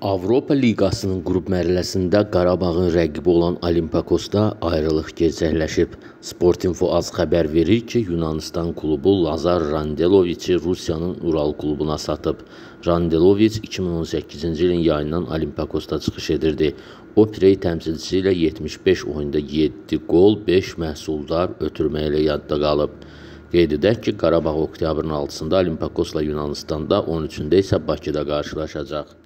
Avropa Liqasının qrup mərhələsində Qarabağın rəqibi olan Olimpakosda ayrılıq gerçəkləşib. Sportinfo AZ xəbər verir ki, Yunanistan klubu Lazar Randeloviçi Rusiyanın Ural klubuna satıb. Randeloviç 2018-ci ilin yayından Olimpakosda çıxış edirdi. O Pirey təmsilçisi ilə 75 oyunda 7 qol, 5 məhsuldar ötürmə ilə yadda qalıb. Qeyd edək ki, Qarabağ oktyabrın 6-sında Olimpakosla Yunanistanda, 13-də isə Bakıda qarşılaşacaq.